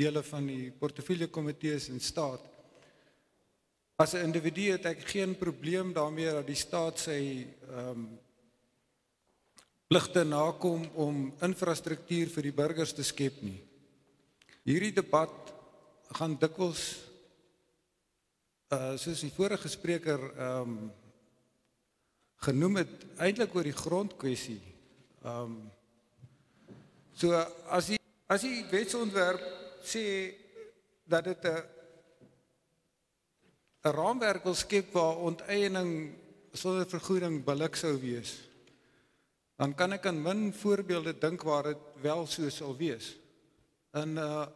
dele van die portefeulje komitees in staat. As 'n individu het ek geen probleem daarmee dat die staat sy ehm um, pligte nakom om infrastruktuur vir die burgers te skep nie. Hierdie debat gaan dikwels uh soos die vorige spreker ehm um, genoem het eintlik oor die grondkwessie. Ehm um, so as die as die wetsontwerp sê dat dit 'n 'n raamwerk wil skep waar onteiening sonder vergoeding billik sou wees, dan kan ek aan min voorbeelde dink waar dit wel so sal wees. In uh